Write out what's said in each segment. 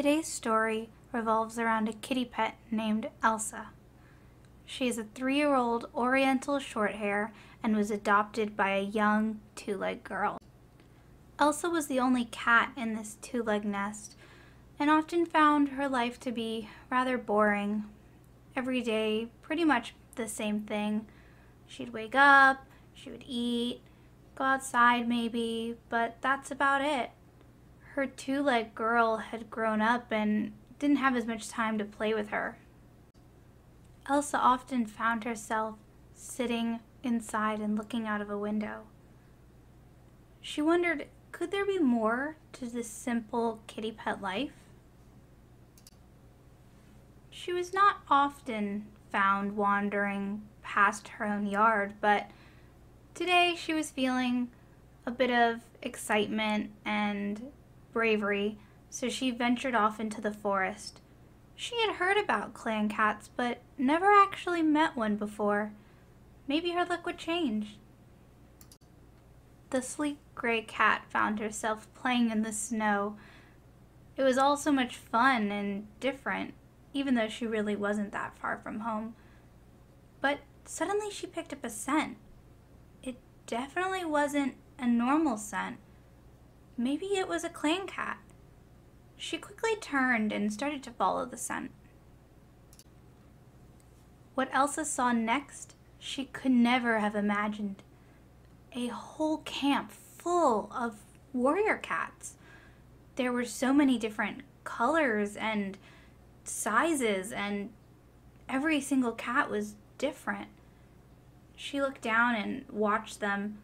Today's story revolves around a kitty pet named Elsa. She is a three year old Oriental Shorthair and was adopted by a young two legged girl. Elsa was the only cat in this two legged nest and often found her life to be rather boring. Every day, pretty much the same thing. She'd wake up, she would eat, go outside maybe, but that's about it. Her two legged girl had grown up and didn't have as much time to play with her. Elsa often found herself sitting inside and looking out of a window. She wondered could there be more to this simple kitty pet life? She was not often found wandering past her own yard, but today she was feeling a bit of excitement and bravery, so she ventured off into the forest. She had heard about clan cats, but never actually met one before. Maybe her luck would change. The sleek gray cat found herself playing in the snow. It was all so much fun and different, even though she really wasn't that far from home. But suddenly she picked up a scent. It definitely wasn't a normal scent. Maybe it was a clan cat. She quickly turned and started to follow the scent. What Elsa saw next, she could never have imagined. A whole camp full of warrior cats. There were so many different colors and sizes, and every single cat was different. She looked down and watched them,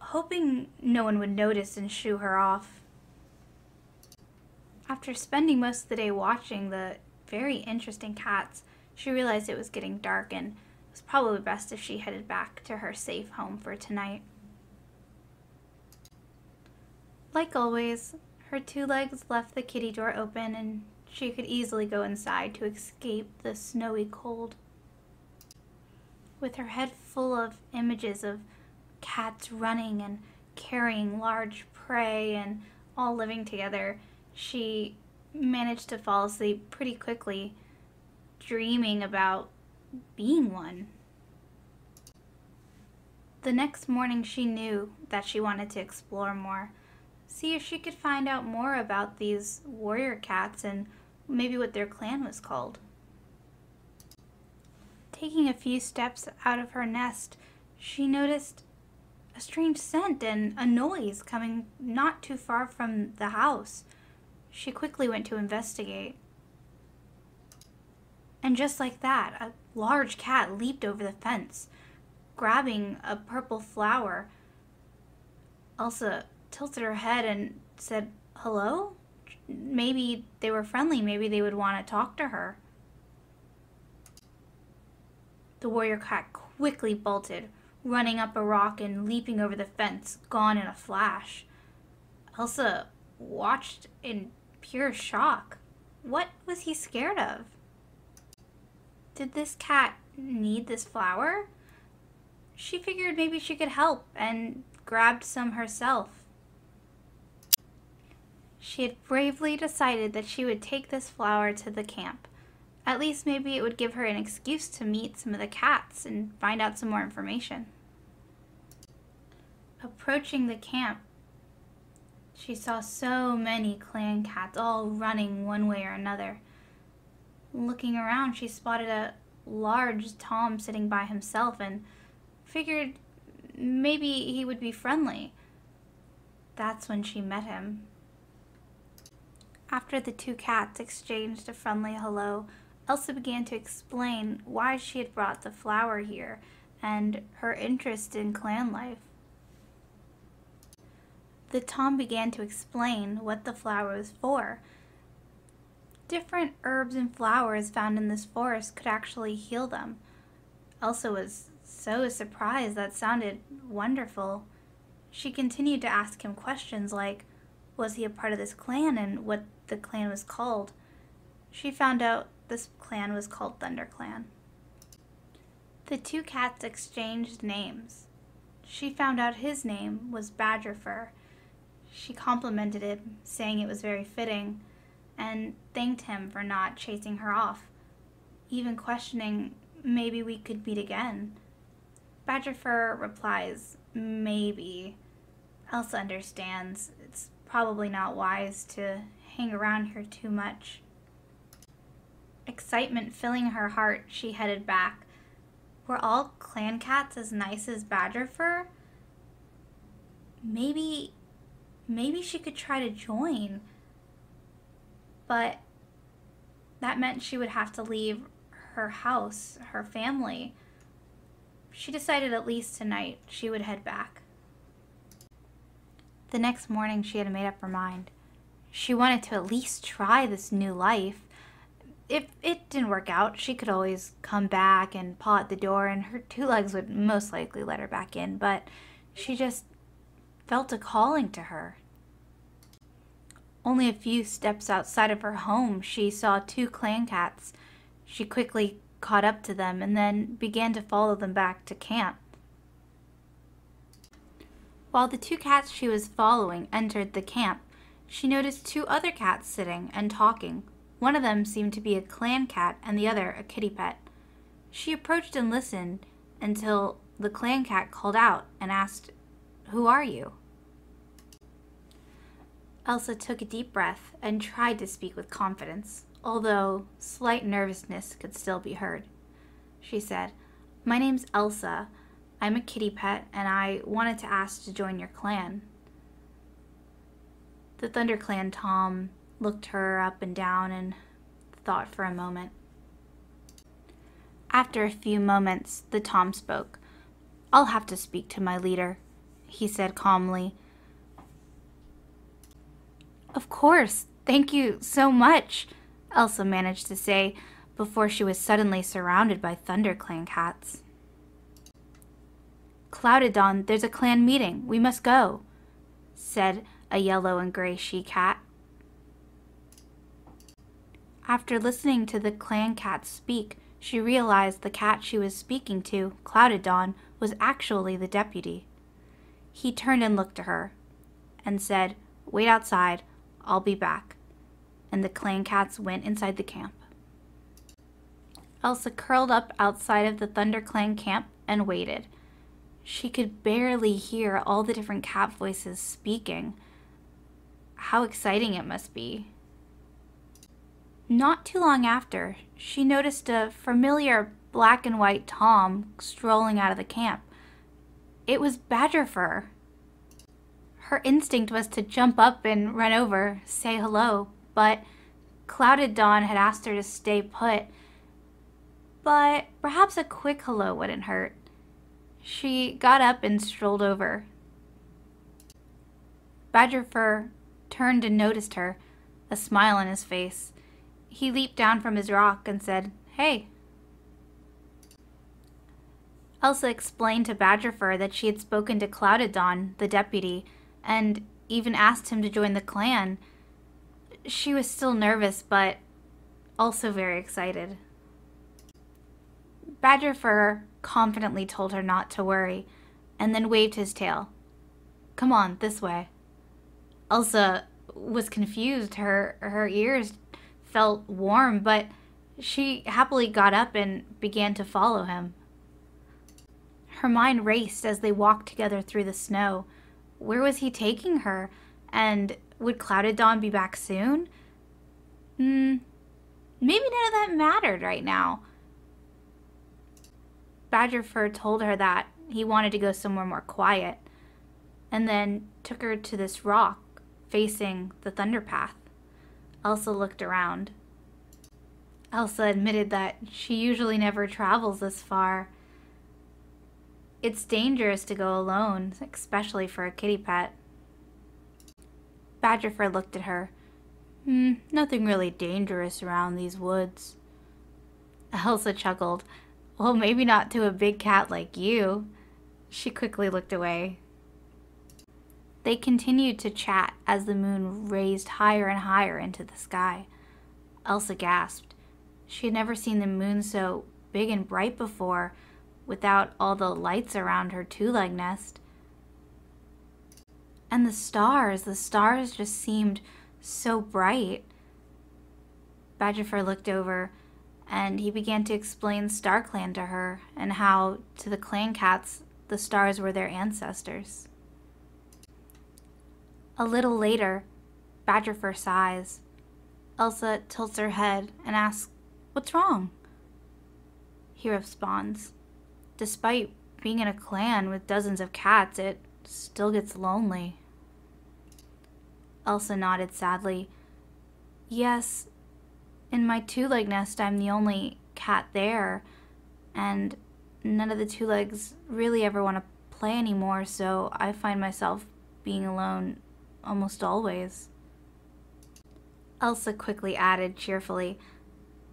hoping no one would notice and shoo her off. After spending most of the day watching the very interesting cats, she realized it was getting dark and it was probably best if she headed back to her safe home for tonight. Like always, her two legs left the kitty door open and she could easily go inside to escape the snowy cold. With her head full of images of cats running and carrying large prey and all living together, she managed to fall asleep pretty quickly, dreaming about being one. The next morning, she knew that she wanted to explore more, see if she could find out more about these warrior cats and maybe what their clan was called. Taking a few steps out of her nest, she noticed a strange scent and a noise coming not too far from the house. She quickly went to investigate. And just like that, a large cat leaped over the fence, grabbing a purple flower. Elsa tilted her head and said, Hello? Maybe they were friendly. Maybe they would want to talk to her. The warrior cat quickly bolted, running up a rock and leaping over the fence, gone in a flash. Elsa watched in pure shock. What was he scared of? Did this cat need this flower? She figured maybe she could help and grabbed some herself. She had bravely decided that she would take this flower to the camp. At least maybe it would give her an excuse to meet some of the cats and find out some more information. Approaching the camp, she saw so many clan cats all running one way or another. Looking around, she spotted a large Tom sitting by himself and figured maybe he would be friendly. That's when she met him. After the two cats exchanged a friendly hello, Elsa began to explain why she had brought the flower here and her interest in clan life. The Tom began to explain what the flower was for. Different herbs and flowers found in this forest could actually heal them. Elsa was so surprised that sounded wonderful. She continued to ask him questions like, was he a part of this clan and what the clan was called? She found out this clan was called Thunder Clan. The two cats exchanged names. She found out his name was Badger Fur, she complimented it, saying it was very fitting, and thanked him for not chasing her off, even questioning maybe we could meet again. Badgerfur replies, maybe. Elsa understands it's probably not wise to hang around here too much. Excitement filling her heart, she headed back. Were all clan cats as nice as Badgerfur? Maybe, maybe she could try to join. But that meant she would have to leave her house, her family. She decided at least tonight she would head back. The next morning, she had made up her mind. She wanted to at least try this new life. If it didn't work out, she could always come back and paw at the door, and her two legs would most likely let her back in, but she just felt a calling to her. Only a few steps outside of her home, she saw two clan cats. She quickly caught up to them and then began to follow them back to camp. While the two cats she was following entered the camp, she noticed two other cats sitting and talking. One of them seemed to be a clan cat and the other a kitty pet. She approached and listened until the clan cat called out and asked, Who are you? Elsa took a deep breath and tried to speak with confidence, although slight nervousness could still be heard. She said, My name's Elsa. I'm a kitty pet, and I wanted to ask to join your clan. The ThunderClan Tom looked her up and down and thought for a moment. After a few moments, the Tom spoke. I'll have to speak to my leader, he said calmly. Of course, thank you so much, Elsa managed to say before she was suddenly surrounded by ThunderClan cats. Clouded there's a clan meeting. We must go, said a yellow and gray she cat. After listening to the clan cat speak, she realized the cat she was speaking to, Clouded Dawn, was actually the deputy. He turned and looked at her and said, Wait outside. I'll be back. And the clan cats went inside the camp. Elsa curled up outside of the ThunderClan camp and waited. She could barely hear all the different cat voices speaking. How exciting it must be. Not too long after, she noticed a familiar black and white Tom strolling out of the camp. It was Badgerfur. Her instinct was to jump up and run over, say hello, but Clouded Dawn had asked her to stay put. But perhaps a quick hello wouldn't hurt. She got up and strolled over. Badgerfur turned and noticed her, a smile on his face. He leaped down from his rock and said, Hey. Elsa explained to Badgerfur that she had spoken to Clouded Dawn, the deputy, and even asked him to join the clan. She was still nervous, but also very excited. Badgerfur confidently told her not to worry, and then waved his tail. Come on, this way. Elsa was confused. Her her ears felt warm, but she happily got up and began to follow him. Her mind raced as they walked together through the snow. Where was he taking her? And would Clouded Dawn be back soon? Hmm, maybe none of that mattered right now. Badgerfur told her that he wanted to go somewhere more quiet, and then took her to this rock facing the thunder path. Elsa looked around. Elsa admitted that she usually never travels this far. It's dangerous to go alone, especially for a kitty pet. Badgerfur looked at her. Hmm, nothing really dangerous around these woods. Elsa chuckled. Well, maybe not to a big cat like you. She quickly looked away. They continued to chat as the moon raised higher and higher into the sky. Elsa gasped. She had never seen the moon so big and bright before, without all the lights around her two-leg nest. And the stars, the stars just seemed so bright. Badgerfur looked over and he began to explain Star Clan to her and how, to the clan cats, the stars were their ancestors. A little later, Badgerfur sighs. Elsa tilts her head and asks, What's wrong? He responds, Despite being in a clan with dozens of cats, it still gets lonely. Elsa nodded sadly. Yes, in my two leg nest, I'm the only cat there, and none of the two legs really ever want to play anymore, so I find myself being alone almost always. Elsa quickly added cheerfully,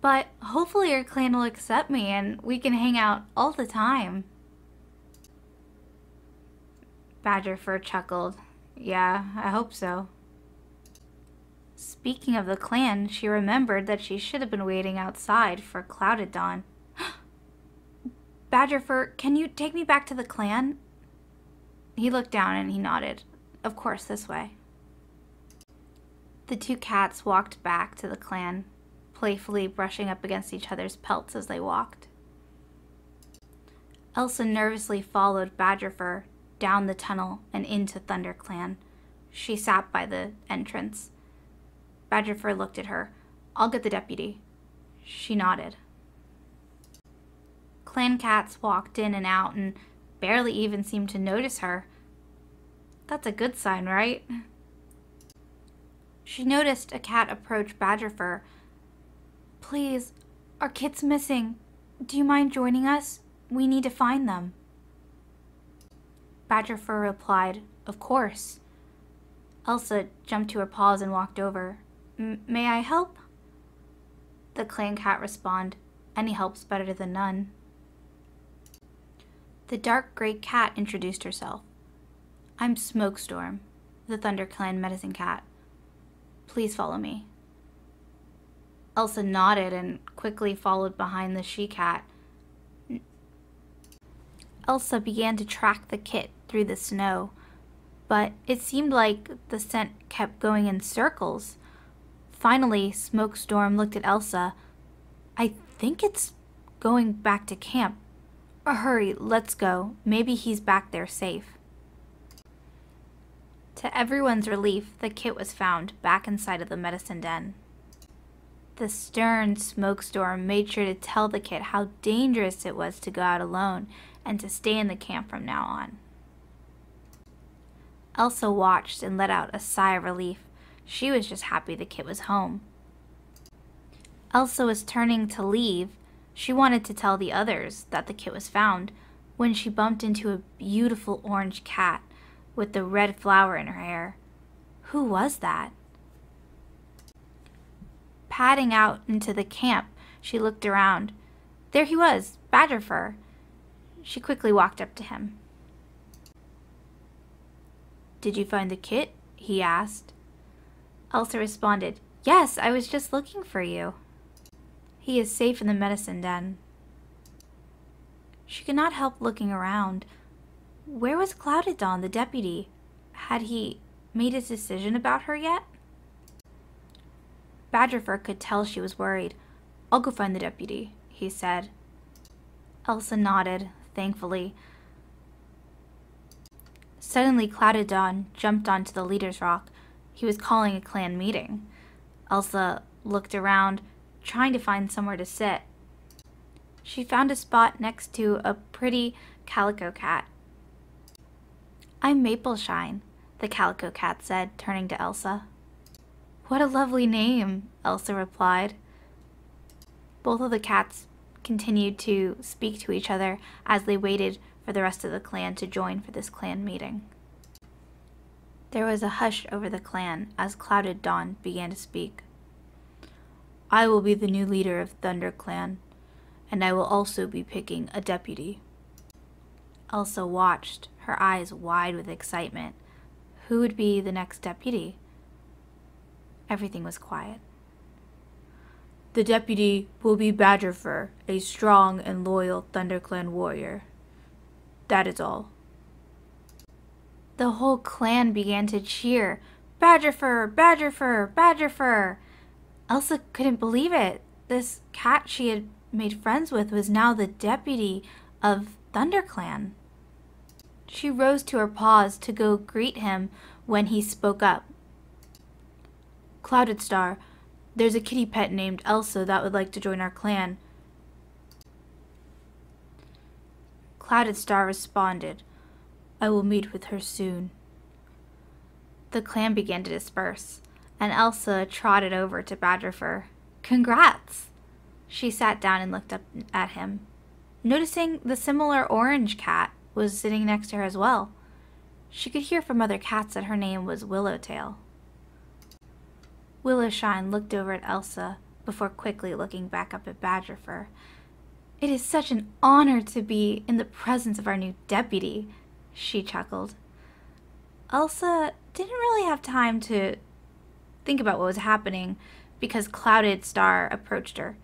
But hopefully your clan will accept me and we can hang out all the time. Badgerfur chuckled. Yeah, I hope so. Speaking of the clan, she remembered that she should have been waiting outside for Clouded Dawn. Badgerfur, can you take me back to the clan? He looked down and he nodded. Of course, this way. The two cats walked back to the clan, playfully brushing up against each other's pelts as they walked. Elsa nervously followed Badgerfur down the tunnel and into ThunderClan. She sat by the entrance. Badgerfur looked at her. I'll get the deputy. She nodded. Clan cats walked in and out and barely even seemed to notice her. That's a good sign, right? She noticed a cat approach Badgerfur. Please, our kit's missing. Do you mind joining us? We need to find them. Badgerfur replied, Of course. Elsa jumped to her paws and walked over. May I help? The clan cat responded, Any help's better than none. The dark gray cat introduced herself. I'm Smokestorm, the Thunder Clan medicine cat. Please follow me. Elsa nodded and quickly followed behind the she-cat. Elsa began to track the kit through the snow, but it seemed like the scent kept going in circles. Finally, Smokestorm looked at Elsa. I think it's going back to camp. Hurry, let's go. Maybe he's back there safe. To everyone's relief, the kit was found back inside of the medicine den. The stern smoke storm made sure to tell the kit how dangerous it was to go out alone and to stay in the camp from now on. Elsa watched and let out a sigh of relief. She was just happy the kit was home. Elsa was turning to leave. She wanted to tell the others that the kit was found when she bumped into a beautiful orange cat with the red flower in her hair. Who was that? Padding out into the camp, she looked around. There he was, Badgerfur. She quickly walked up to him. Did you find the kit? he asked. Elsa responded, Yes, I was just looking for you. He is safe in the medicine den. She could not help looking around. Where was Clouded Dawn, the deputy? Had he made his decision about her yet? Badgerfur could tell she was worried. I'll go find the deputy, he said. Elsa nodded, thankfully. Suddenly, Clouded Dawn jumped onto the leader's rock. He was calling a clan meeting. Elsa looked around, trying to find somewhere to sit. She found a spot next to a pretty calico cat. I'm Mapleshine, the calico cat said, turning to Elsa. What a lovely name, Elsa replied. Both of the cats continued to speak to each other as they waited for the rest of the clan to join for this clan meeting. There was a hush over the clan as Clouded Dawn began to speak. I will be the new leader of Thunder Clan, and I will also be picking a deputy. Elsa watched, her eyes wide with excitement. Who would be the next deputy? Everything was quiet. The deputy will be Badgerfur, a strong and loyal ThunderClan warrior. That is all. The whole clan began to cheer, Badgerfur, Badgerfur, Badgerfur. Elsa couldn't believe it. This cat she had made friends with was now the deputy of ThunderClan. She rose to her paws to go greet him when he spoke up. Clouded Star, there's a kitty pet named Elsa that would like to join our clan. Clouded Star responded, I will meet with her soon. The clan began to disperse, and Elsa trotted over to Badgerfur. Congrats! She sat down and looked up at him, noticing the similar orange cat was sitting next to her as well. She could hear from other cats that her name was Willowtail. Willowshine looked over at Elsa before quickly looking back up at Badgerfur. It is such an honor to be in the presence of our new deputy, she chuckled. Elsa didn't really have time to think about what was happening because Clouded Star approached her.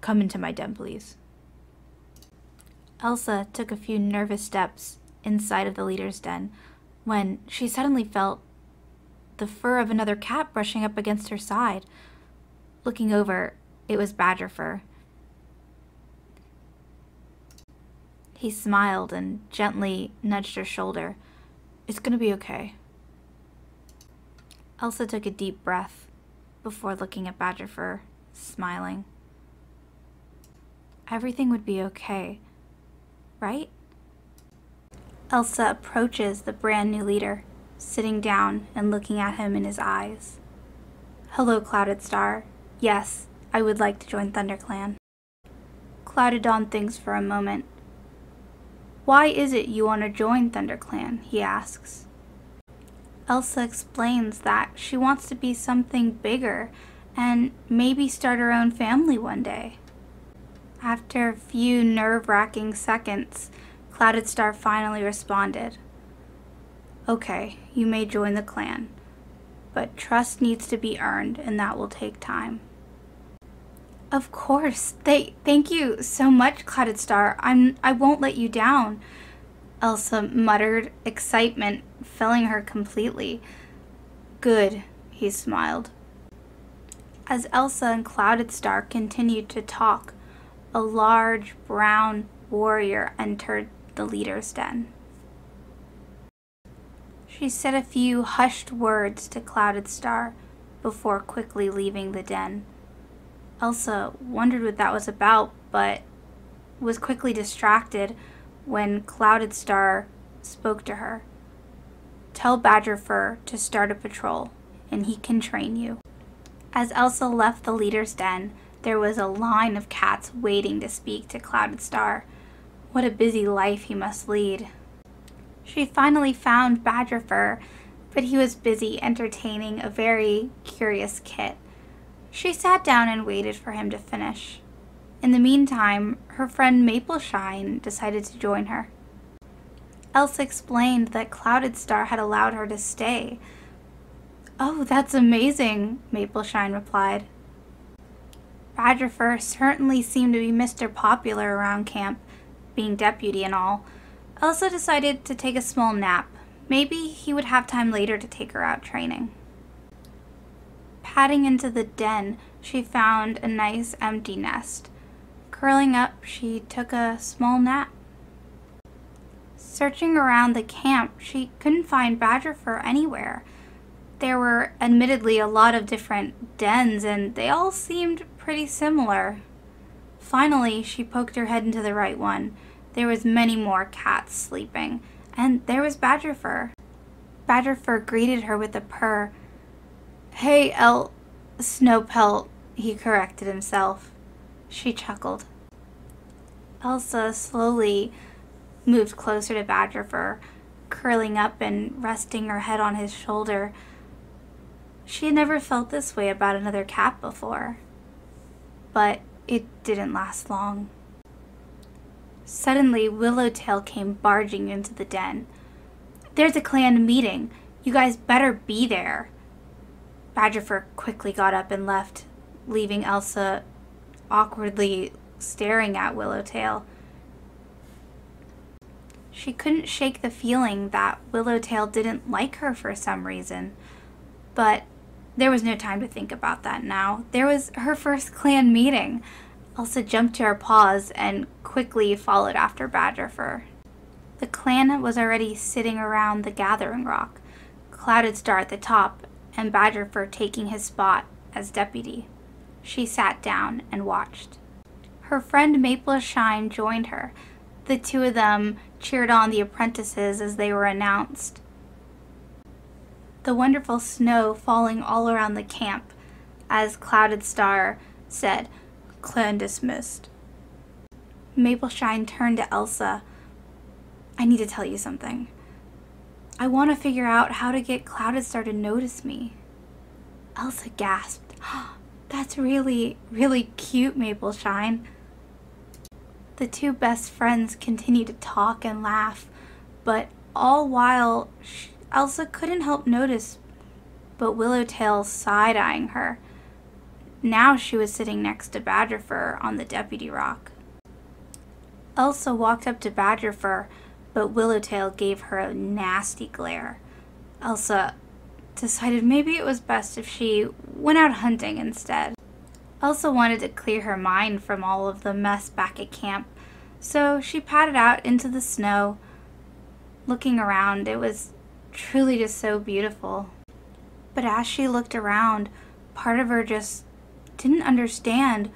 Come into my den, please. Elsa took a few nervous steps inside of the leader's den when she suddenly felt the fur of another cat brushing up against her side. Looking over, it was Badgerfur. He smiled and gently nudged her shoulder. It's gonna be okay. Elsa took a deep breath before looking at Badgerfur, smiling. Everything would be okay, right? Elsa approaches the brand new leader, sitting down and looking at him in his eyes. Hello, Clouded Star. Yes, I would like to join ThunderClan. Clouded Dawn thinks for a moment. Why is it you want to join ThunderClan? he asks. Elsa explains that she wants to be something bigger and maybe start her own family one day. After a few nerve wracking seconds, Clouded Star finally responded. Okay, you may join the clan, but trust needs to be earned, and that will take time. Of course. They, thank you so much, Clouded Star. I'm, I won't let you down. Elsa muttered, excitement filling her completely. Good, he smiled. As Elsa and Clouded Star continued to talk, a large brown warrior entered the leader's den. She said a few hushed words to Clouded Star before quickly leaving the den. Elsa wondered what that was about, but was quickly distracted when Clouded Star spoke to her. Tell Badgerfur to start a patrol, and he can train you. As Elsa left the leader's den, there was a line of cats waiting to speak to Clouded Star. What a busy life he must lead. She finally found Badgerfur, but he was busy entertaining a very curious kit. She sat down and waited for him to finish. In the meantime, her friend Mapleshine decided to join her. Elsa explained that Clouded Star had allowed her to stay. Oh, that's amazing, Mapleshine replied. Badgerfur certainly seemed to be Mr. Popular around camp, being deputy and all. Elsa decided to take a small nap. Maybe he would have time later to take her out training. Padding into the den, she found a nice empty nest. Curling up, she took a small nap. Searching around the camp, she couldn't find Badgerfur anywhere. There were admittedly a lot of different dens, and they all seemed pretty similar. Finally, she poked her head into the right one. There was many more cats sleeping, and there was Badgerfur. Badgerfur greeted her with a purr. Hey, El... Snowpelt, he corrected himself. She chuckled. Elsa slowly moved closer to Badgerfur, curling up and resting her head on his shoulder. She had never felt this way about another cat before. But it didn't last long. Suddenly, Willowtail came barging into the den. There's a clan meeting. You guys better be there. Badgerfur quickly got up and left, leaving Elsa awkwardly staring at Willowtail. She couldn't shake the feeling that Willowtail didn't like her for some reason, but There was no time to think about that now. There was her first clan meeting. Elsa jumped to her paws and quickly followed after Badgerfur. The clan was already sitting around the gathering rock, Clouded Star at the top, and Badgerfur taking his spot as deputy. She sat down and watched. Her friend Maple Shine joined her. The two of them cheered on the apprentices as they were announced. The wonderful snow falling all around the camp as Clouded Star said, Clan dismissed. Mapleshine turned to Elsa. I need to tell you something. I want to figure out how to get Clouded Star to notice me. Elsa gasped. That's really, really cute, Mapleshine. The two best friends continued to talk and laugh, but all while Elsa couldn't help notice but Willowtail side-eyeing her. Now she was sitting next to Badgerfur on the deputy rock. Elsa walked up to Badgerfur, but Willowtail gave her a nasty glare. Elsa decided maybe it was best if she went out hunting instead. Elsa wanted to clear her mind from all of the mess back at camp, so she padded out into the snow. Looking around, it was truly just so beautiful. But as she looked around, part of her just didn't understand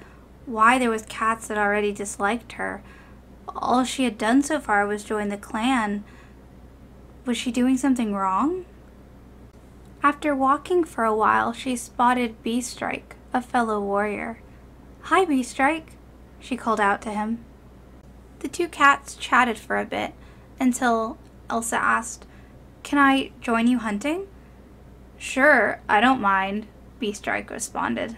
why there was cats that already disliked her. All she had done so far was join the clan. Was she doing something wrong? After walking for a while, she spotted Beestrike, a fellow warrior. Hi, Beestrike, she called out to him. The two cats chatted for a bit until Elsa asked, Can I join you hunting? Sure, I don't mind, Beestrike responded.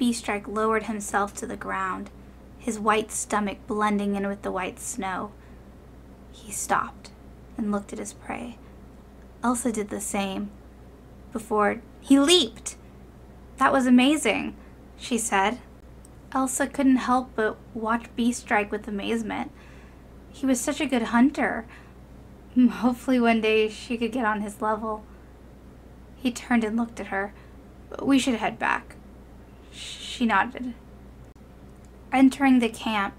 Beestrike lowered himself to the ground, his white stomach blending in with the white snow. He stopped and looked at his prey. Elsa did the same. Before he leaped. That was amazing, she said. Elsa couldn't help but watch Beestrike with amazement. He was such a good hunter. Hopefully one day she could get on his level. He turned and looked at her. We should head back. She nodded. Entering the camp,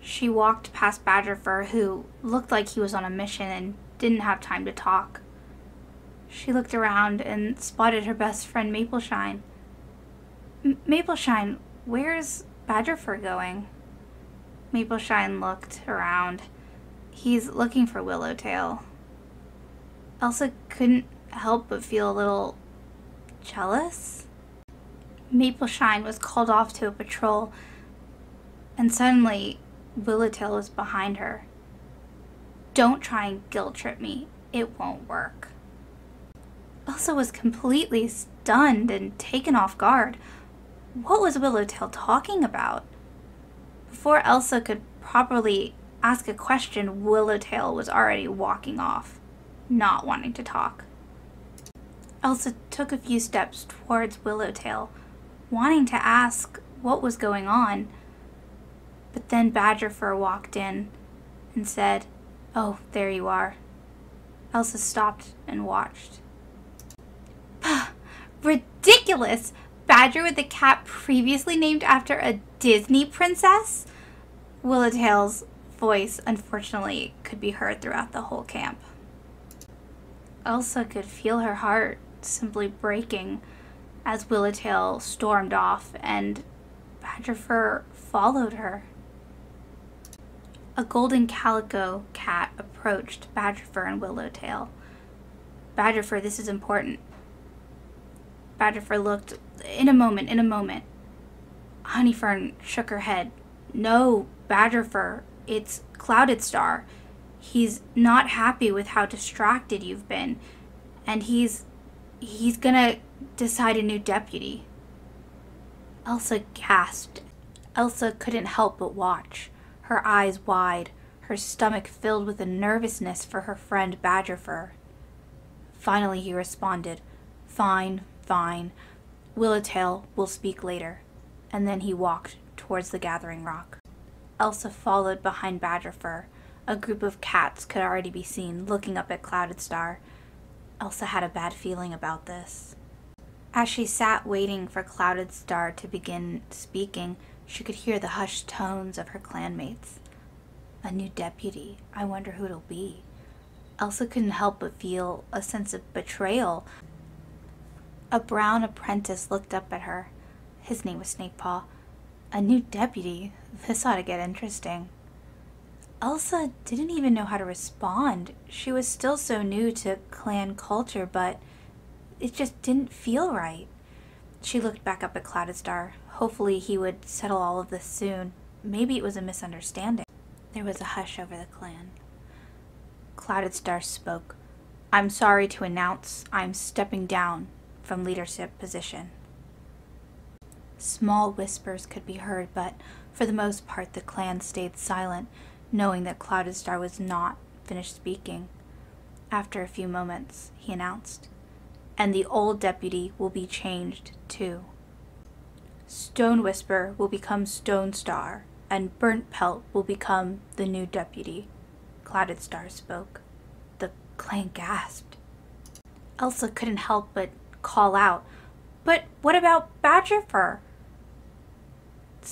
she walked past Badgerfur, who looked like he was on a mission and didn't have time to talk. She looked around and spotted her best friend Mapleshine. M Mapleshine, where's Badgerfur going? Mapleshine looked around. He's looking for Willowtail. Elsa couldn't help but feel a little jealous. Mapleshine was called off to a patrol, and suddenly Willowtail was behind her. Don't try and guilt trip me. It won't work. Elsa was completely stunned and taken off guard. What was Willowtail talking about? Before Elsa could properly ask a question, Willowtail was already walking off, not wanting to talk. Elsa took a few steps towards Willowtail, wanting to ask what was going on. But then Badgerfur walked in and said, Oh, there you are. Elsa stopped and watched. Ridiculous! Badger with a cat previously named after a Disney princess? Willowtail's voice, unfortunately, could be heard throughout the whole camp. Elsa could feel her heart simply breaking as Willowtail stormed off and Badgerfur followed her. A golden calico cat approached Badgerfur and Willowtail. Badgerfur, this is important. Badgerfur looked, in a moment, in a moment. Honeyfern shook her head. No, Badgerfur, it's Clouded Star. He's not happy with how distracted you've been, and he's he's gonna decide a new deputy. Elsa gasped. Elsa couldn't help but watch, her eyes wide, her stomach filled with a nervousness for her friend Badgerfur. Finally he responded, Fine, fine. Willowtail will speak later. And then he walked towards the gathering rock. Elsa followed behind Badgerfur. A group of cats could already be seen looking up at Clouded Star. Elsa had a bad feeling about this. As she sat waiting for Clouded Star to begin speaking, she could hear the hushed tones of her clanmates. A new deputy. I wonder who it'll be. Elsa couldn't help but feel a sense of betrayal. A brown apprentice looked up at her. His name was Snakepaw. A new deputy? This ought to get interesting. Elsa didn't even know how to respond. She was still so new to clan culture, but it just didn't feel right. She looked back up at Clouded Star. Hopefully he would settle all of this soon. Maybe it was a misunderstanding. There was a hush over the clan. Clouded Star spoke. I'm sorry to announce I'm stepping down from leadership position. Small whispers could be heard, but for the most part the clan stayed silent, knowing that Clouded Star was not finished speaking. After a few moments, he announced, and the old deputy will be changed too. Stone Whisper will become Stone Star, and Burnt Pelt will become the new deputy. Clouded Star spoke. The clan gasped. Elsa couldn't help but call out, But what about Badger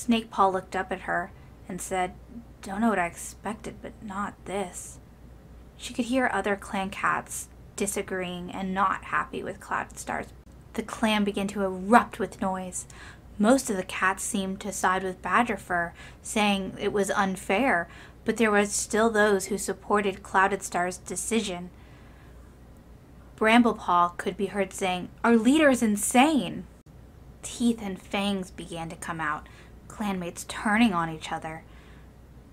Fur? Snakepaw looked up at her and said, Don't know what I expected, but not this. She could hear other clan cats disagreeing and not happy with Cloud Stars. The clan began to erupt with noise. Most of the cats seemed to side with Badgerfur, saying it was unfair, but there were still those who supported Clouded Star's decision. Bramblepaw could be heard saying, Our leader is insane! Teeth and fangs began to come out, clanmates turning on each other.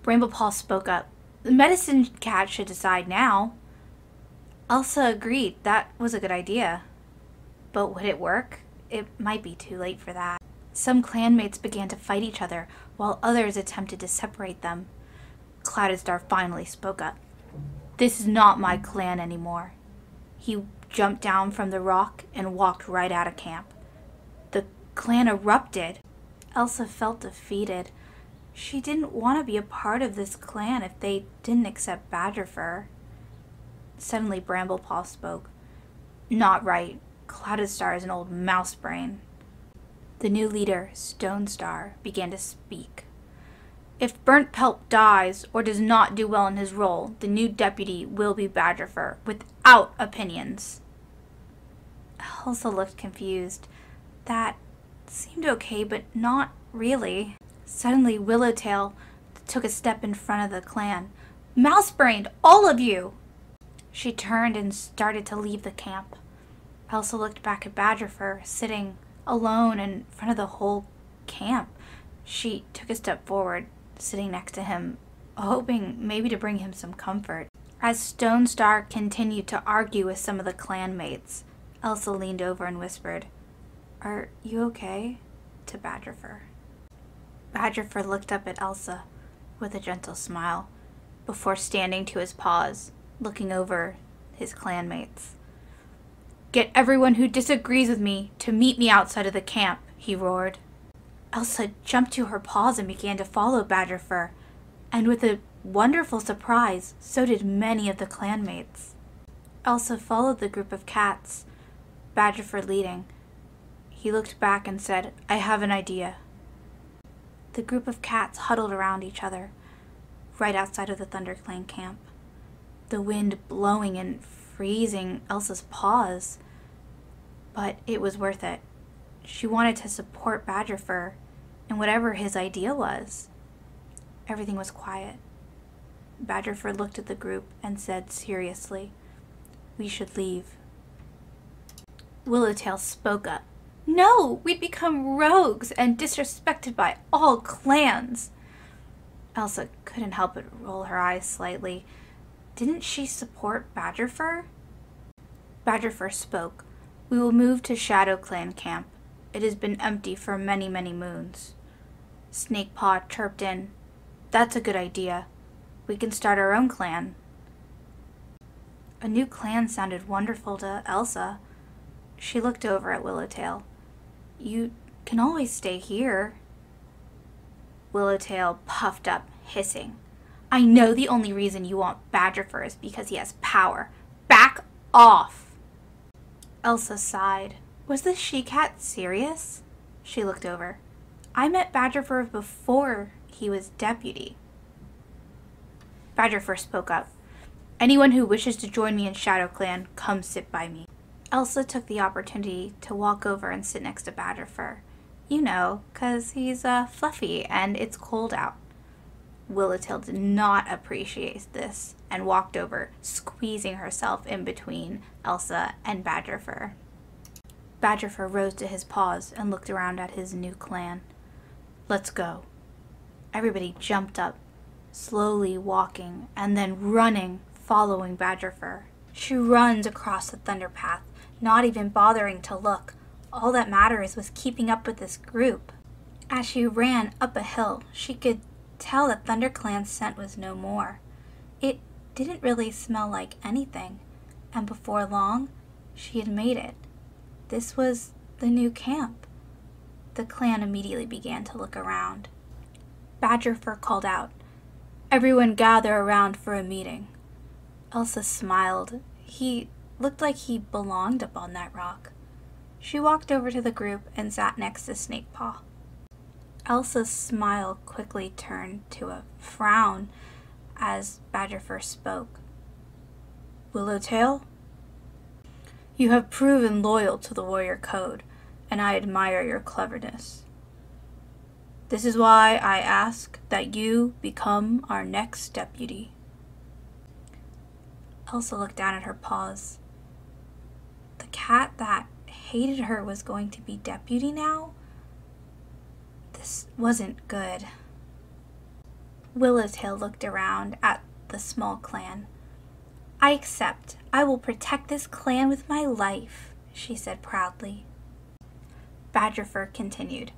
Bramblepaw spoke up, The medicine cat should decide now. Elsa agreed that was a good idea. But would it work? It might be too late for that. Some clanmates began to fight each other, while others attempted to separate them. Clouded Star finally spoke up. This is not my clan anymore. He jumped down from the rock and walked right out of camp. The clan erupted. Elsa felt defeated. She didn't want to be a part of this clan if they didn't accept Badger Fur. Suddenly Bramblepaw spoke. Not right. Clouded Star is an old mouse brain. The new leader, Stone Star, began to speak. If Burnt Pelt dies or does not do well in his role, the new deputy will be Badgerfur, without opinions. Elsa looked confused. That seemed okay, but not really. Suddenly, Willowtail took a step in front of the clan. Mousebrained, all of you! She turned and started to leave the camp. Elsa looked back at Badgerfur, sitting alone in front of the whole camp. She took a step forward, sitting next to him, hoping maybe to bring him some comfort. As Stone Star continued to argue with some of the clanmates, Elsa leaned over and whispered, Are you okay? to Badgerfur. Badgerfur looked up at Elsa with a gentle smile before standing to his paws looking over his clanmates. Get everyone who disagrees with me to meet me outside of the camp, he roared. Elsa jumped to her paws and began to follow Badgerfur, and with a wonderful surprise, so did many of the clanmates. Elsa followed the group of cats, Badgerfur leading. He looked back and said, I have an idea. The group of cats huddled around each other, right outside of the ThunderClan camp the wind blowing and freezing Elsa's paws. But it was worth it. She wanted to support Badgerfur and whatever his idea was. Everything was quiet. Badgerfur looked at the group and said seriously, We should leave. Willowtail spoke up. No, we'd become rogues and disrespected by all clans. Elsa couldn't help but roll her eyes slightly. Didn't she support Badgerfur? Badgerfur spoke. We will move to Shadow Clan camp. It has been empty for many, many moons. Snakepaw chirped in. That's a good idea. We can start our own clan. A new clan sounded wonderful to Elsa. She looked over at Willowtail. You can always stay here. Willowtail puffed up, hissing. I know the only reason you want Badgerfur is because he has power. Back off! Elsa sighed. Was the she-cat serious? She looked over. I met Badgerfur before he was deputy. Badgerfur spoke up. Anyone who wishes to join me in Shadow Clan, come sit by me. Elsa took the opportunity to walk over and sit next to Badgerfur. You know, 'cause he's uh, fluffy and it's cold out. Willowtail did not appreciate this and walked over, squeezing herself in between Elsa and Badgerfur. Badgerfur rose to his paws and looked around at his new clan. Let's go. Everybody jumped up, slowly walking and then running, following Badgerfur. She runs across the thunder path, not even bothering to look. All that matters was keeping up with this group. As she ran up a hill, she could tell that ThunderClan's scent was no more. It didn't really smell like anything, and before long, she had made it. This was the new camp. The clan immediately began to look around. Badgerfur called out, Everyone gather around for a meeting. Elsa smiled. He looked like he belonged up on that rock. She walked over to the group and sat next to Snakepaw. Elsa's smile quickly turned to a frown as Badgerfur spoke. Willowtail, you have proven loyal to the warrior code, and I admire your cleverness. This is why I ask that you become our next deputy. Elsa looked down at her paws. Cat that hated her was going to be deputy now? This wasn't good. Willowtail looked around at the small clan. I accept. I will protect this clan with my life, she said proudly. Badgerfur continued.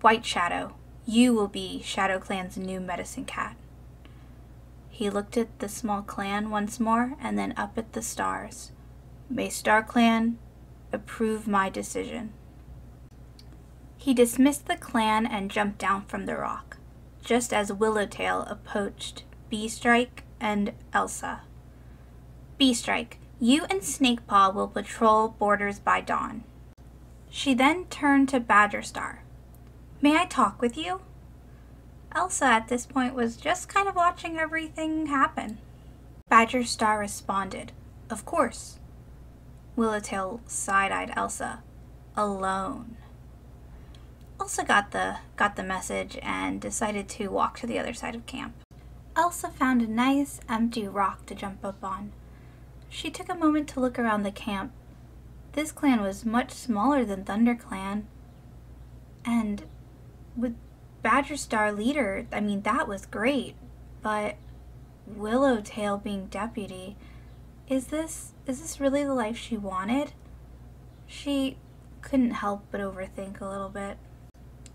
White Shadow, you will be Shadow Clan's new medicine cat. He looked at the small clan once more and then up at the stars. May Star Clan approve my decision. He dismissed the clan and jumped down from the rock, just as Willowtail approached Beestrike and Elsa. Beestrike, you and Snakepaw will patrol borders by dawn. She then turned to Badgerstar. May I talk with you? Elsa at this point was just kind of watching everything happen. Badgerstar responded, Of course. Willowtail side-eyed Elsa. Alone. Elsa got the, got the message and decided to walk to the other side of camp. Elsa found a nice empty rock to jump up on. She took a moment to look around the camp. This clan was much smaller than ThunderClan. And with Badgerstar leader, I mean, that was great. But Willowtail being deputy, is this, is this really the life she wanted? She couldn't help but overthink a little bit.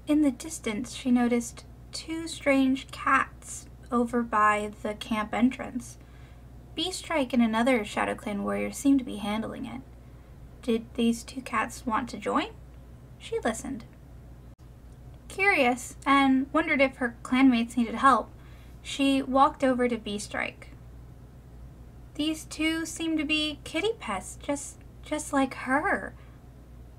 In the distance, she noticed two strange cats over by the camp entrance. Beestrike and another Shadow Clan warrior seemed to be handling it. Did these two cats want to join? She listened. Curious, and wondered if her clanmates needed help, she walked over to Beestrike. These two seemed to be kitty pets, just just like her.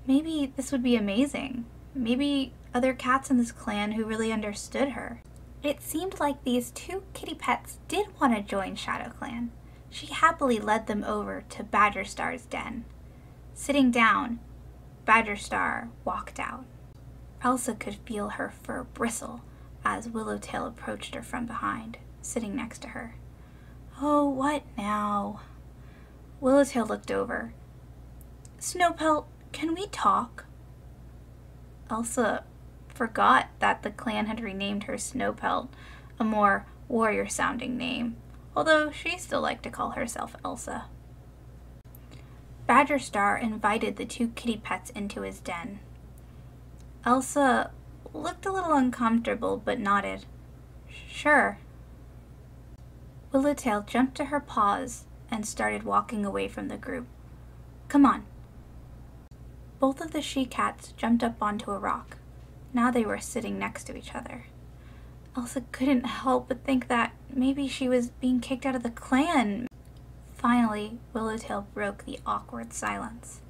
Maybe this would be amazing. Maybe other cats in this clan who really understood her. It seemed like these two kitty pets did want to join Shadow Clan. She happily led them over to Badgerstar's den. Sitting down, Badgerstar walked out. Elsa could feel her fur bristle as Willowtail approached her from behind, sitting next to her. Oh, what now? Willowtail looked over. Snowpelt, can we talk? Elsa forgot that the clan had renamed her Snowpelt, a more warrior-sounding name, although she still liked to call herself Elsa. Badgerstar invited the two kitty pets into his den. Elsa looked a little uncomfortable, but nodded. Sure. Willowtail jumped to her paws and started walking away from the group. Come on. Both of the she-cats jumped up onto a rock. Now they were sitting next to each other. Elsa couldn't help but think that maybe she was being kicked out of the clan. Finally, Willowtail broke the awkward silence.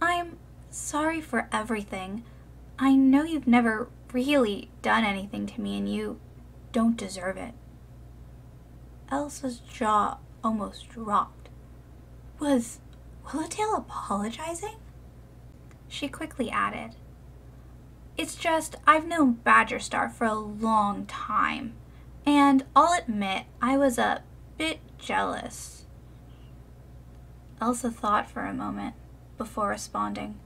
I'm sorry for everything. I know you've never really done anything to me and you don't deserve it. Elsa's jaw almost dropped. Was Willowtail apologizing? She quickly added, It's just I've known Badger Star for a long time, and I'll admit I was a bit jealous. Elsa thought for a moment before responding.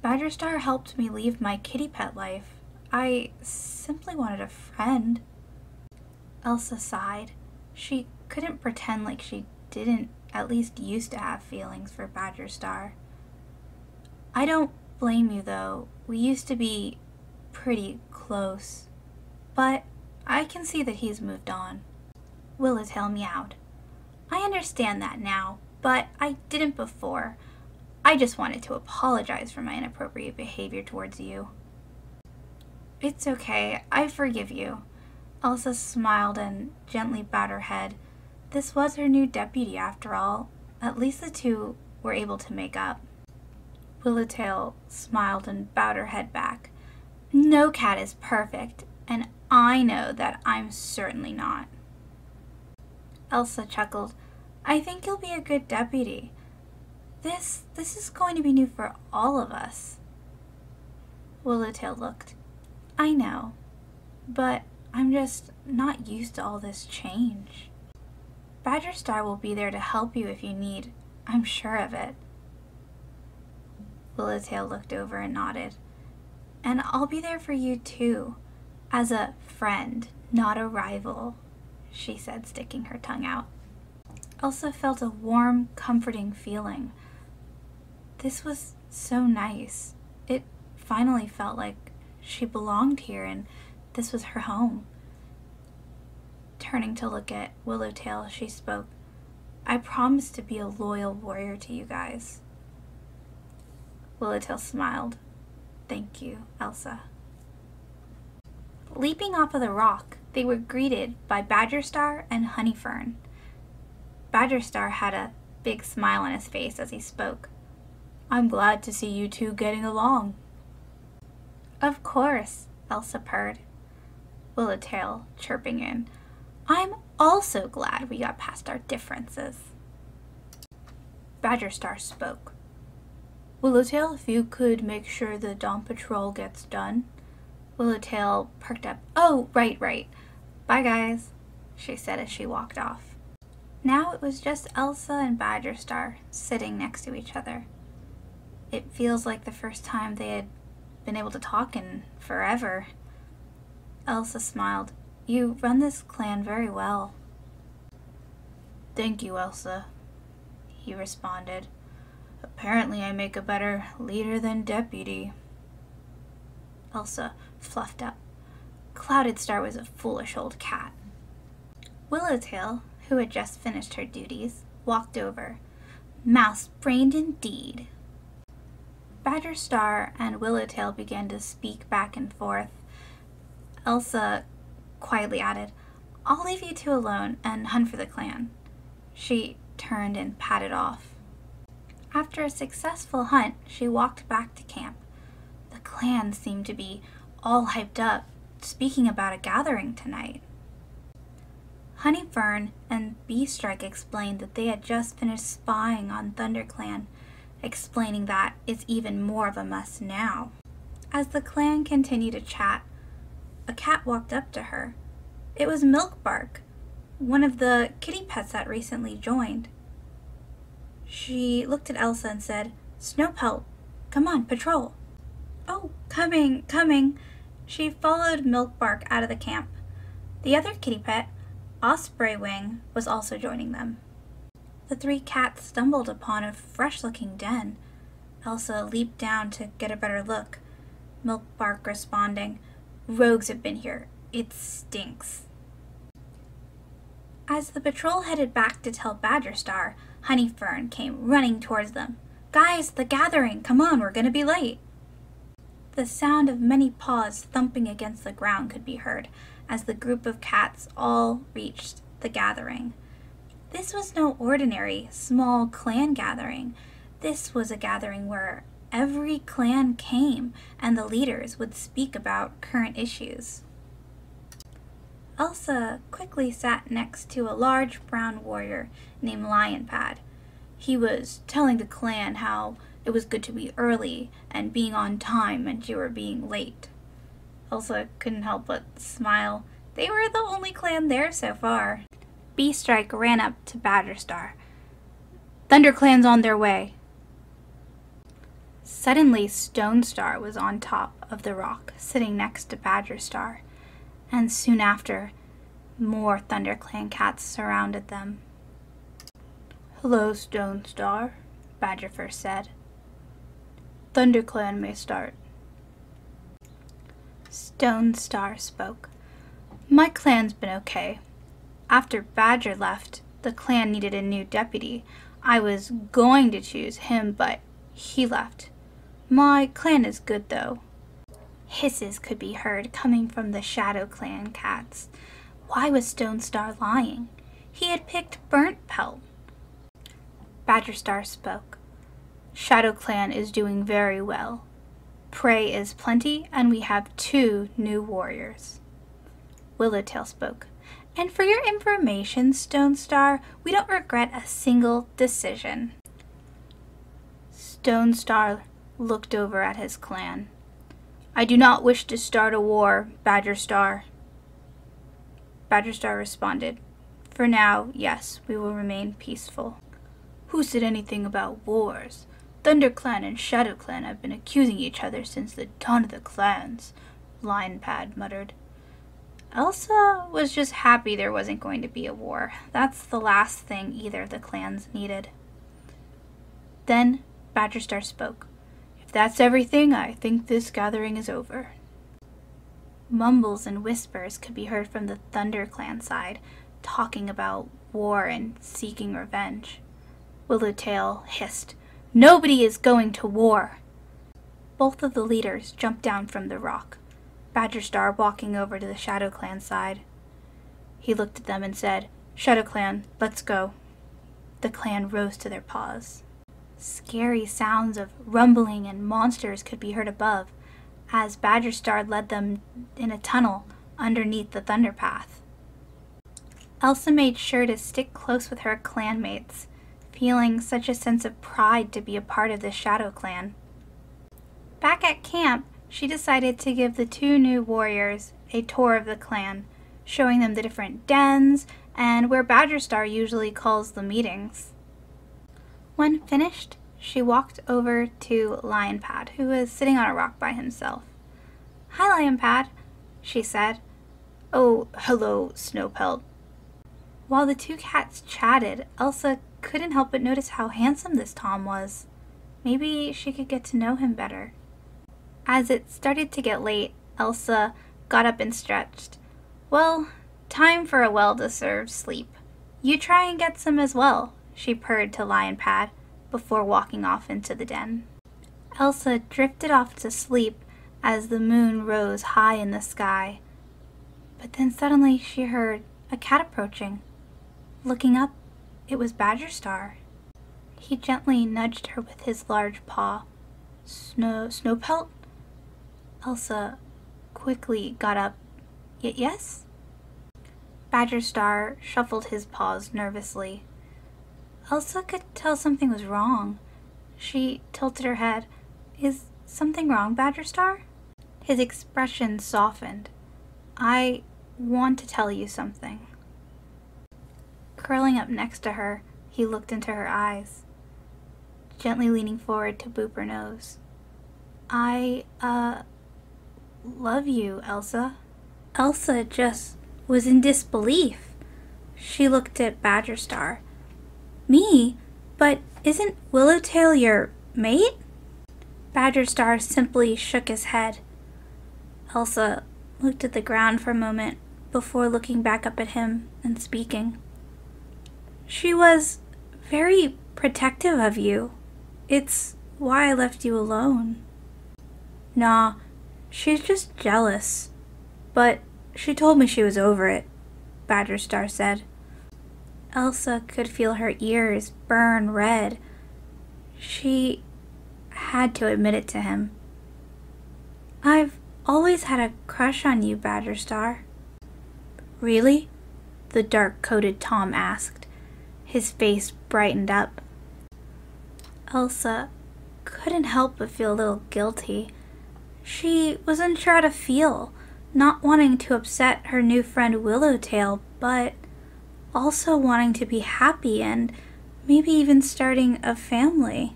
Badger Star helped me leave my kitty pet life. I simply wanted a friend. Elsa sighed. She couldn't pretend like she didn't at least used to have feelings for Badger Star. I don't blame you though. We used to be pretty close. But I can see that he's moved on. Willowtail meowed. I understand that now, but I didn't before. I just wanted to apologize for my inappropriate behavior towards you. It's okay, I forgive you. Elsa smiled and gently bowed her head. This was her new deputy after all. At least the two were able to make up. Willowtail smiled and bowed her head back. No cat is perfect, and I know that I'm certainly not. Elsa chuckled. I think you'll be a good deputy. This, this is going to be new for all of us. Willowtail looked. I know, but I'm just not used to all this change. Badger Star will be there to help you if you need. I'm sure of it. Willowtail looked over and nodded. And I'll be there for you too, as a friend, not a rival, she said, sticking her tongue out. Elsa felt a warm, comforting feeling this was so nice. It finally felt like she belonged here and this was her home. Turning to look at Willowtail, she spoke, I promise to be a loyal warrior to you guys. Willowtail smiled. Thank you, Elsa. Leaping off of the rock, they were greeted by Badgerstar and Honeyfern. Badgerstar had a big smile on his face as he spoke. I'm glad to see you two getting along. Of course, Elsa purred. Willowtail chirping in. I'm also glad we got past our differences. Badger Star spoke. Willowtail, if you could make sure the Dawn Patrol gets done. Willowtail perked up. Oh, right, right. Bye, guys, she said as she walked off. Now it was just Elsa and Badger Star sitting next to each other it feels like the first time they had been able to talk in forever. Elsa smiled. You run this clan very well. Thank you, Elsa, he responded. Apparently I make a better leader than deputy. Elsa fluffed up. Clouded Star was a foolish old cat. Willowtail, who had just finished her duties, walked over. Mouse-brained indeed, Badger Star and Willowtail began to speak back and forth. Elsa quietly added, I'll leave you two alone and hunt for the clan. She turned and padded off. After a successful hunt, she walked back to camp. The clan seemed to be all hyped up, speaking about a gathering tonight. Honeyfern and Beestrike explained that they had just finished spying on ThunderClan explaining that it's even more of a must now. As the clan continued to chat, a cat walked up to her. It was Milkbark, one of the kitty pets that recently joined. She looked at Elsa and said, Snowpelt, come on, patrol. Oh, coming, coming. She followed Milkbark out of the camp. The other kitty pet, Osprey Wing, was also joining them. The three cats stumbled upon a fresh-looking den. Elsa leaped down to get a better look. Milkbark responding, Rogues have been here. It stinks. As the patrol headed back to tell Badgerstar, Honeyfern came running towards them. Guys, the gathering! Come on, we're gonna be late! The sound of many paws thumping against the ground could be heard as the group of cats all reached the gathering. This was no ordinary small clan gathering. This was a gathering where every clan came and the leaders would speak about current issues. Elsa quickly sat next to a large brown warrior named Lionpad. He was telling the clan how it was good to be early and being on time and you were being late. Elsa couldn't help but smile. They were the only clan there so far. Beestrike ran up to Badgerstar. ThunderClan's on their way. Suddenly, Stone Star was on top of the rock, sitting next to Badger Star, and soon after, more ThunderClan cats surrounded them. Hello, Stone Star, Badger first said. ThunderClan may start. Stone Star spoke. My clan's been okay. After Badger left, the clan needed a new deputy. I was going to choose him, but he left. My clan is good, though. Hisses could be heard coming from the Shadow Clan cats. Why was Stone Star lying? He had picked Burnt Pelt. Badger Star spoke. Shadow Clan is doing very well. Prey is plenty, and we have two new warriors. Willowtail spoke. And for your information, Stone Star, we don't regret a single decision. Stone Star looked over at his clan. I do not wish to start a war, Badger Star. Badger Star responded, For now, yes, we will remain peaceful. Who said anything about wars? ThunderClan and ShadowClan have been accusing each other since the dawn of the clans, Lionpad muttered. Elsa was just happy there wasn't going to be a war. That's the last thing either of the clans needed. Then Badger Star spoke. That's everything, I think this gathering is over. Mumbles and whispers could be heard from the ThunderClan side, talking about war and seeking revenge. Willowtail hissed, Nobody is going to war! Both of the leaders jumped down from the rock, Badgerstar walking over to the Shadow Clan side. He looked at them and said, Shadow Clan, let's go. The clan rose to their paws. Scary sounds of rumbling and monsters could be heard above as Badgerstar led them in a tunnel underneath the Thunderpath. Elsa made sure to stick close with her clanmates, feeling such a sense of pride to be a part of the Shadow Clan. Back at camp, she decided to give the two new warriors a tour of the clan, showing them the different dens and where Badgerstar usually calls the meetings. When finished, she walked over to Lionpad, who was sitting on a rock by himself. Hi, Lionpad, she said. Oh, hello, Snowpelt. While the two cats chatted, Elsa couldn't help but notice how handsome this Tom was. Maybe she could get to know him better. As it started to get late, Elsa got up and stretched. Well, time for a well-deserved sleep. You try and get some as well, she purred to Lionpad before walking off into the den. Elsa drifted off to sleep as the moon rose high in the sky. But then suddenly she heard a cat approaching. Looking up, it was Badger Star. He gently nudged her with his large paw. Snow, Snowpelt? Elsa quickly got up. Y yes? Badger Star shuffled his paws nervously. Elsa could tell something was wrong. She tilted her head. Is something wrong, Badgerstar? His expression softened. I want to tell you something. Curling up next to her, he looked into her eyes, gently leaning forward to boop her nose. I, uh, love you, Elsa. Elsa just was in disbelief. She looked at Badgerstar. Me? But isn't Willowtail your mate? Badgerstar simply shook his head. Elsa looked at the ground for a moment before looking back up at him and speaking. She was very protective of you. It's why I left you alone. Nah, she's just jealous. But she told me she was over it, Badgerstar said. Elsa could feel her ears burn red. She had to admit it to him. I've always had a crush on you, Badger Star. Really? The dark coated Tom asked. His face brightened up. Elsa couldn't help but feel a little guilty. She was unsure how to feel, not wanting to upset her new friend Willowtail, but also wanting to be happy and maybe even starting a family.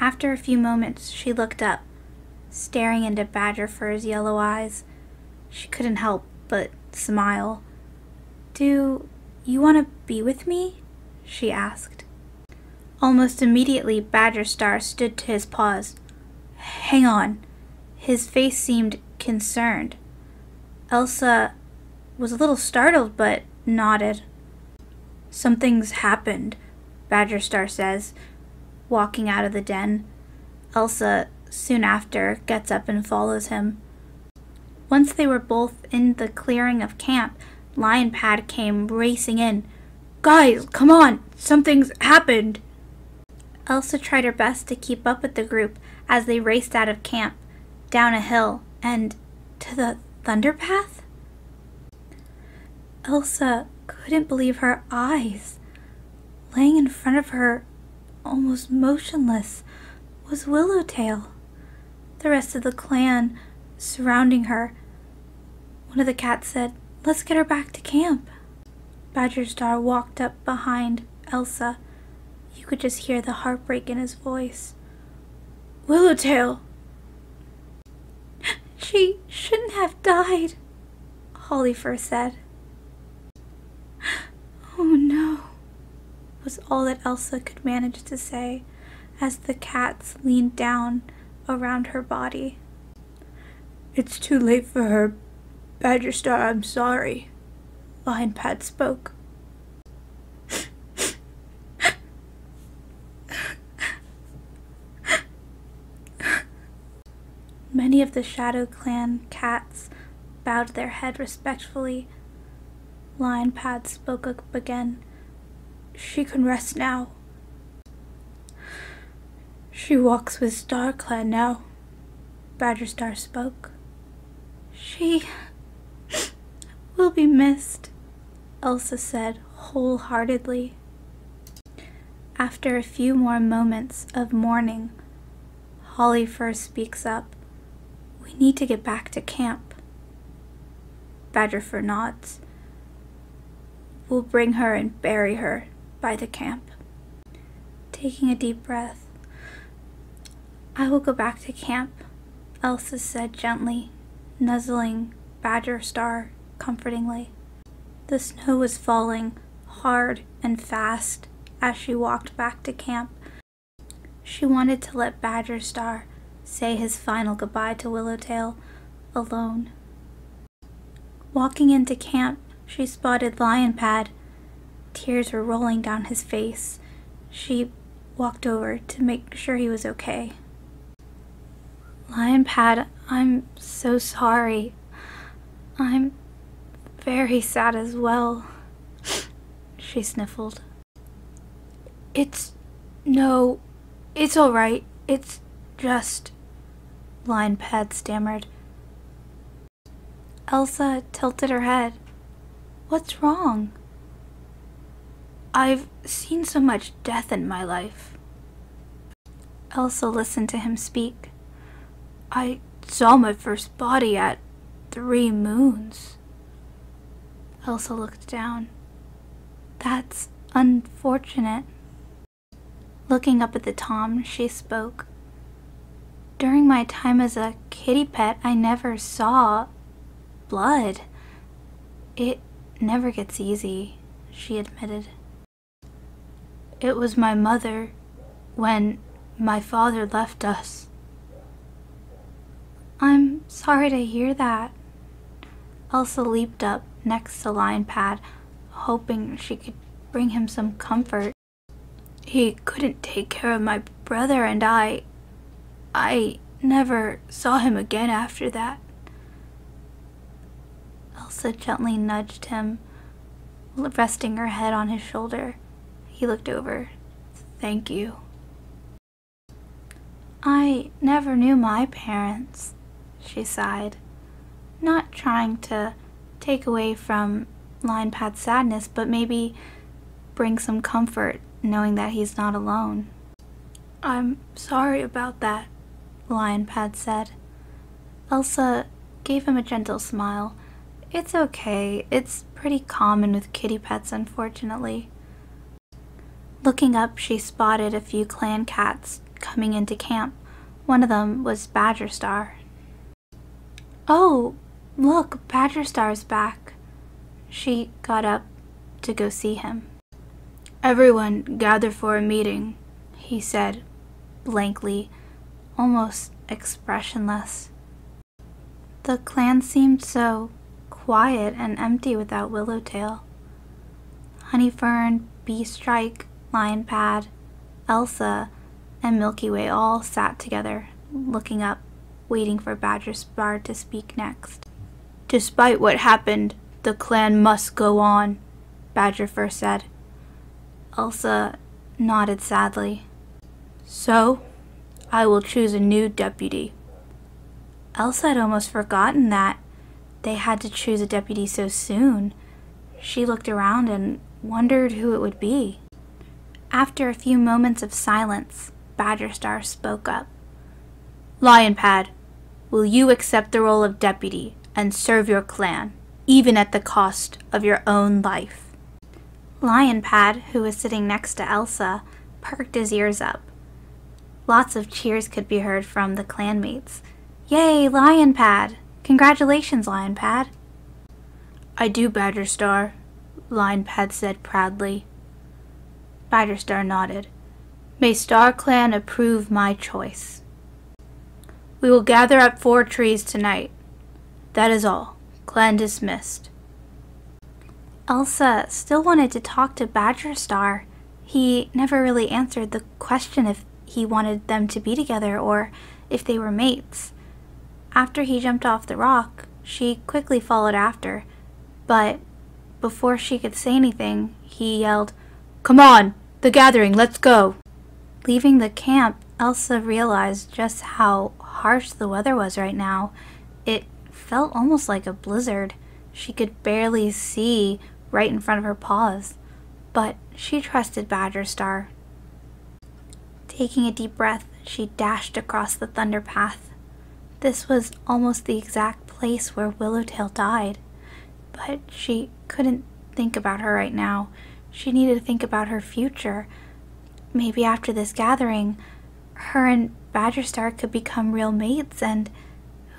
After a few moments, she looked up, staring into Badger Fur's yellow eyes. She couldn't help but smile. Do you want to be with me? she asked. Almost immediately, Badger Star stood to his paws. Hang on. His face seemed concerned. Elsa was a little startled, but nodded. Something's happened, Badger Star says, walking out of the den. Elsa, soon after, gets up and follows him. Once they were both in the clearing of camp, Lion Pad came racing in. Guys, come on! Something's happened! Elsa tried her best to keep up with the group as they raced out of camp, down a hill, and to the Thunder Path? Elsa couldn't believe her eyes. Laying in front of her, almost motionless, was Willowtail. The rest of the clan surrounding her. One of the cats said, Let's get her back to camp. Badger Star walked up behind Elsa. You could just hear the heartbreak in his voice. Willowtail! She shouldn't have died, Hollyfur said. Oh no, was all that Elsa could manage to say as the cats leaned down around her body. It's too late for her, Badger Star, I'm sorry, Lion Pad spoke. Many of the Shadow Clan cats bowed their head respectfully. Lion Pad spoke up again. She can rest now. She walks with Star Clan now, Badger Star spoke. She will be missed, Elsa said wholeheartedly. After a few more moments of mourning, Hollyfur speaks up. We need to get back to camp. Badgerfur nods. We'll bring her and bury her by the camp. Taking a deep breath, I will go back to camp, Elsa said gently, nuzzling Badger Star comfortingly. The snow was falling hard and fast as she walked back to camp. She wanted to let Badger Star say his final goodbye to Willowtail alone. Walking into camp, she spotted Lion Pad. Tears were rolling down his face. She walked over to make sure he was okay. Lion Pad, I'm so sorry. I'm very sad as well. She sniffled. It's no, it's alright. It's just. Lion Pad stammered. Elsa tilted her head. What's wrong? I've seen so much death in my life. Elsa listened to him speak. I saw my first body at three moons. Elsa looked down. That's unfortunate. Looking up at the Tom, she spoke. During my time as a kitty pet, I never saw blood. It never gets easy, she admitted. It was my mother when my father left us. I'm sorry to hear that. Elsa leaped up next to Lion Pad, hoping she could bring him some comfort. He couldn't take care of my brother and I... I never saw him again after that. Elsa gently nudged him, resting her head on his shoulder. He looked over. Thank you. I never knew my parents, she sighed, not trying to take away from Lion Pad's sadness, but maybe bring some comfort knowing that he's not alone. I'm sorry about that, Lion Pad said. Elsa gave him a gentle smile. It's okay. It's pretty common with kitty pets, unfortunately. Looking up, she spotted a few clan cats coming into camp. One of them was Badger Star. Oh, look, Badger Star's back. She got up to go see him. Everyone gather for a meeting, he said, blankly, almost expressionless. The clan seemed so quiet and empty without Willowtail. Honeyfern, Bee Strike, Lion Pad, Elsa, and Milky Way all sat together, looking up, waiting for Badger Star to speak next. Despite what happened, the clan must go on, Badger Fur said. Elsa nodded sadly. So, I will choose a new deputy. Elsa had almost forgotten that they had to choose a deputy so soon. She looked around and wondered who it would be. After a few moments of silence, Badger Star spoke up. Lion Pad, will you accept the role of deputy and serve your clan, even at the cost of your own life? Lion Pad, who was sitting next to Elsa, perked his ears up. Lots of cheers could be heard from the clanmates. Yay, Lion Pad! Congratulations, Lion Pad! I do, Badger Star, Lion Pad said proudly. Badger Star nodded. May Star Clan approve my choice. We will gather up Four Trees tonight. That is all. Clan dismissed. Elsa still wanted to talk to Badger Star. He never really answered the question if he wanted them to be together or if they were mates. After he jumped off the rock, she quickly followed after, but before she could say anything, he yelled, Come on, the gathering, let's go. Leaving the camp, Elsa realized just how harsh the weather was right now. It felt almost like a blizzard. She could barely see right in front of her paws, but she trusted Badger Star. Taking a deep breath, she dashed across the thunder path. This was almost the exact place where Willowtail died, but she couldn't think about her right now. She needed to think about her future. Maybe after this gathering, her and Badgerstar could become real mates and,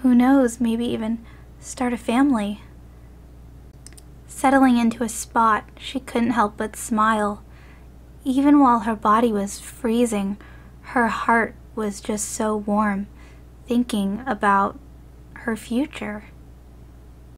who knows, maybe even start a family. Settling into a spot, she couldn't help but smile. Even while her body was freezing, her heart was just so warm, thinking about her future.